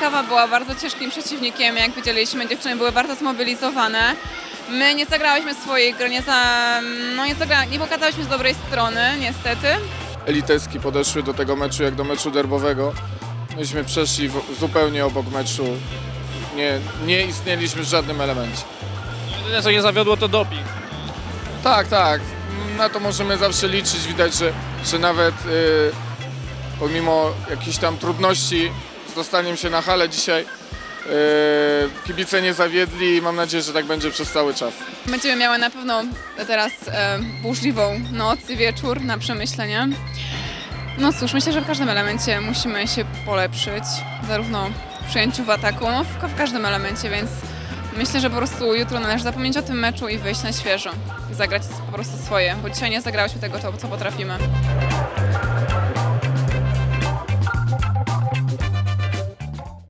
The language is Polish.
Warszawa była bardzo ciężkim przeciwnikiem, jak widzieliśmy, dziewczyny były bardzo zmobilizowane. My nie zagrałyśmy swojej gry, nie, za, no nie, zagra, nie pokazałyśmy z dobrej strony, niestety. eliteski podeszły do tego meczu jak do meczu derbowego. Myśmy przeszli w, zupełnie obok meczu. Nie, nie istnieliśmy w żadnym elemencie. Jedyne co nie zawiodło to doping. Tak, tak. Na to możemy zawsze liczyć. Widać, że, że nawet y, pomimo jakichś tam trudności dostaniem się na halę dzisiaj y, kibice nie zawiedli i mam nadzieję, że tak będzie przez cały czas. Będziemy miały na pewno teraz e, burzliwą noc i wieczór na przemyślenie. No cóż, myślę, że w każdym elemencie musimy się polepszyć, zarówno w przyjęciu w ataku, no w, w każdym elemencie, więc myślę, że po prostu jutro należy zapomnieć o tym meczu i wyjść na świeżo zagrać po prostu swoje, bo dzisiaj nie zagrałyśmy tego, co potrafimy.